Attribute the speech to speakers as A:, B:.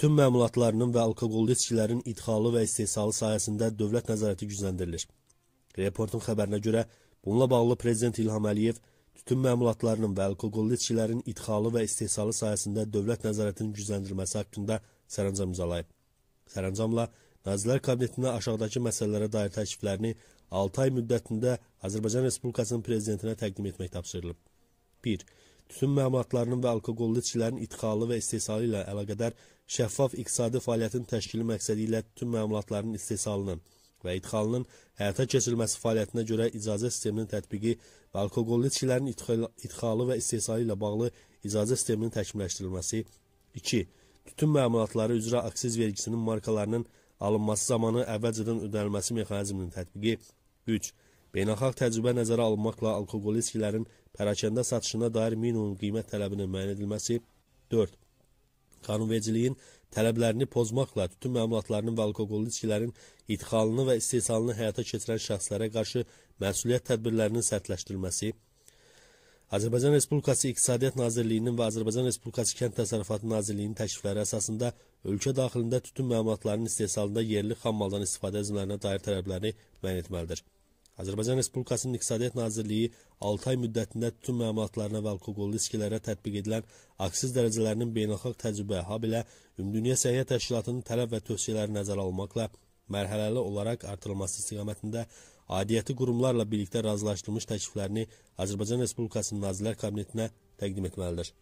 A: Tütün məmulatlarının və alkoqollu içkilərin idxalı və istehsalı sahəsində dövlət nəzarəti gücləndirilir. Reportun xəbərinə görə, bununla bağlı Prezident İlham Əliyev tütün məmulatlarının və alkoqollu içkilərin idxalı və istehsalı sahəsində dövlət nəzarətinin gücləndirilməsi haqqında sərəncam imzalayıb. Sərəncamla Nazirlər Kabinetində aşağıdakı məsələlərə dair təkliflərini 6 ay müddətində Azərbaycan Respublikasının Prezidentinə təqdim etmək tapşırılıb. 1. Tütün məmulatlarının və alkoqollu içkilərin idxalı və istehsalı ilə əlaqədar şəffaf iqtisadi fəaliyyətin təşkili məqsədi ilə tütün məmulatlarının istehsalının və idxalının həyata keçirilməsi fəaliyyətinə görə icazə sisteminin tətbiqi və alkoqollu içkilərin idxalı və istehsalı ilə bağlı icazə sisteminin təkmilləşdirilməsi. 2. Tütün məmulatları üzrə aksiz vergisinin markalarının alınması zamanı əvvəlcədən ödənilməsi mexanizminin tətbiqi. 3. Beynəlxalq təcrübə nəzərə alınmaqla alkoqollu içkilərin pərakəndə satışına dair minimum qiymət tələbinin müəyyən edilməsi. 4. Qanunvericiliyin tələblərini pozmaqla tütün məmulatlarının və alkoqollu içkilərin idxalını və istehsalını həyata keçirən şəxslərə qarşı məsuliyyət tədbirlərinin sərtləşdirilməsi. Azərbaycan Respublikası İqtisadiyyat Nazirliyinin və Azərbaycan Respublikası Kənd Təsərrüfatı Nazirliyinin təklifləri əsasında ölkə daxilində tütün məmulatlarının istehsalında yerli xammaldan istifadə edilmələrinə dair tələbləri müəyyən etməlidir. Azərbaycan Respublikasının İqtisadiyyat Nazirliyi 6 ay müddətində tütün məmulatlarına və alkoqollu içkilərə tətbiq edilən aksiz dərəcələrinin beynəlxalq təcrübə, habelə Ümumdünya Səhiyyə Təşkilatının tələb və tövsiyələri nəzərə alınmaqla mərhələli olaraq artırılması istiqamətində aidiyyəti qurumlarla birlikdə razılaşdırılmış təkliflərini Azərbaycan Respublikasının Nazirlər Kabinetinə təqdim etməlidir.